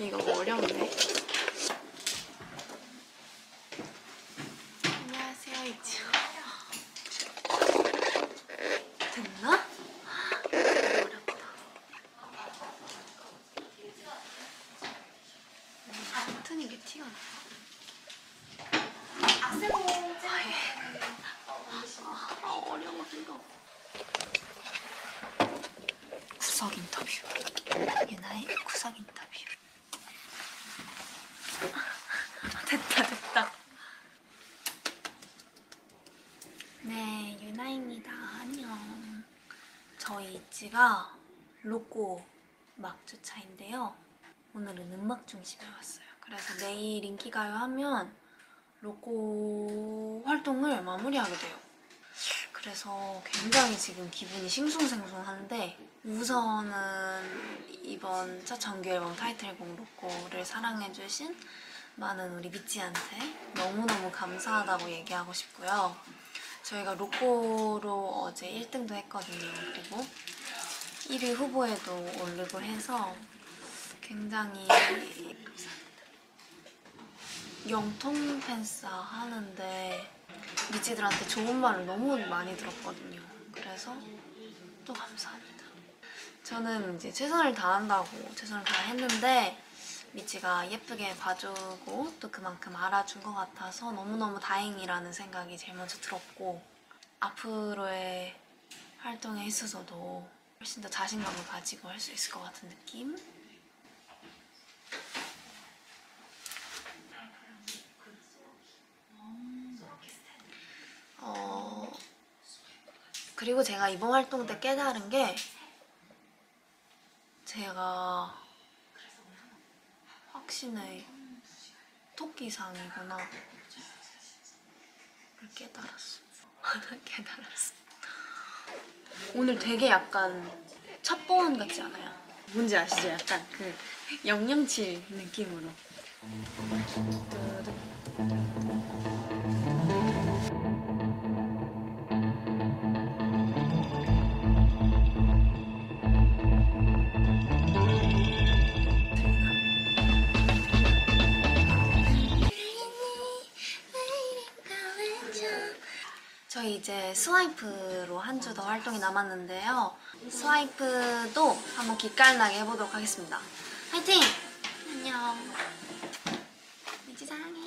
이거 어려운데. 안녕하세요, 이지호. 됐나? 어렵다. 버튼이 게 티가 나. 아예. 아, 어려워, 이거. 구석 인터뷰. 유나의 구석 인터뷰. 됐다, 됐다. 네, 유나입니다. 안녕. 저희 있지가 로꼬 막 주차인데요. 오늘은 음악 중심에 왔어요. 그래서 내일 인기가요 하면 로꼬 활동을 마무리하게 돼요. 그래서 굉장히 지금 기분이 싱숭생숭한데 우선은 이번 첫 정규 앨범 타이틀곡 로꼬를 사랑해주신 많은 우리 미찌한테 너무너무 감사하다고 얘기하고 싶고요. 저희가 로꼬로 어제 1등도 했거든요. 그리고 1위 후보에도 오르고 해서 굉장히 영통 팬싸 하는데 미찌들한테 좋은 말을 너무 많이 들었거든요. 그래서 또 감사합니다. 저는 이제 최선을 다한다고 최선을 다했는데 미찌가 예쁘게 봐주고 또 그만큼 알아준 것 같아서 너무너무 다행이라는 생각이 제일 먼저 들었고 앞으로의 활동에 있어서도 훨씬 더 자신감을 가지고 할 수 있을 것 같은 느낌? 어, 그리고 제가 이번 활동 때 깨달은 게 제가 확신의 토끼상이구나. 를 깨달았어. 깨달았어. 오늘 되게 약간 첫번 같지 않아요? 뭔지 아시죠? 약간 그 영영칠 느낌으로. 저희 이제 스와이프로 한 주 더 활동이 남았는데요. 스와이프도 한번 기깔나게 해보도록 하겠습니다. 화이팅! 안녕. 미지 사랑해.